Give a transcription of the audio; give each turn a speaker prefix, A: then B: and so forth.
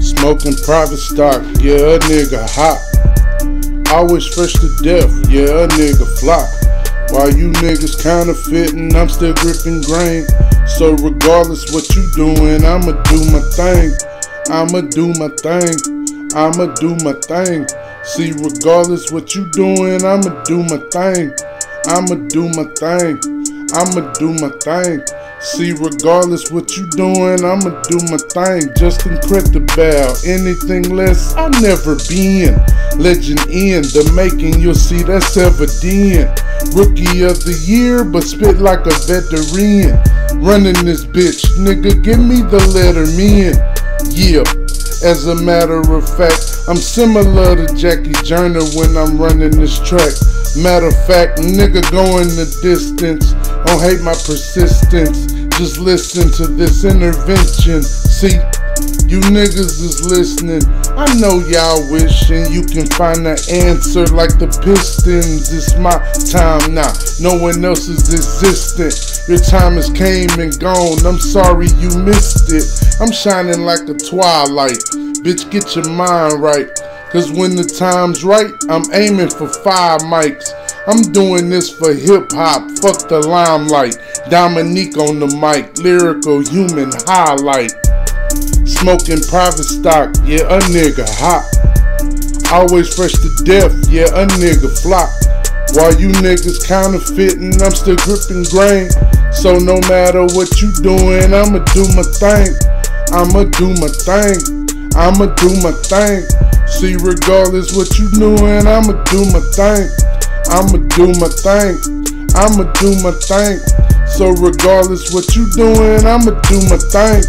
A: Smoking private stock, yeah, a nigga hot. Always fresh to death, yeah, a nigga flop. While you niggas counterfeiting, I'm still gripping grain. So regardless what you doing, I'ma do my thing. I'ma do my thing. I'ma do my thing. See, regardless what you doing, I'ma do my thing. I'ma do my thing. I'ma do my thing. See, regardless what you doing, I'ma do my thing. Just incredible. Anything less, I never been. Legend in the making, you'll see that's evident. Rookie of the year, but spit like a veteran. Running this bitch, nigga, give me the letter man. Yeah, as a matter of fact, I'm similar to Jackie Joyner when I'm running this track. Matter of fact, nigga going the distance. Don't hate my persistence. Just listen to this intervention. See, you niggas is listening. I know y'all wishing you can find the answer like the Pistons. It's my time now. No one else is existent. Your time has came and gone. I'm sorry you missed it. I'm shining like a twilight. Bitch, get your mind right. Cause when the time's right, I'm aiming for five mics. I'm doing this for hip hop, fuck the limelight. Dominique on the mic, lyrical human highlight. Smoking private stock, yeah, a nigga hot. Always fresh to death, yeah, a nigga flop. While you niggas counterfeiting, I'm still gripping grain. So no matter what you doing, I'ma do my thing. I'ma do my thing. I'ma do my thing. See, regardless what you doing, I'ma do my thing. I'ma do my thing. I'ma do my thing. So regardless what you doing, I'ma do my thing.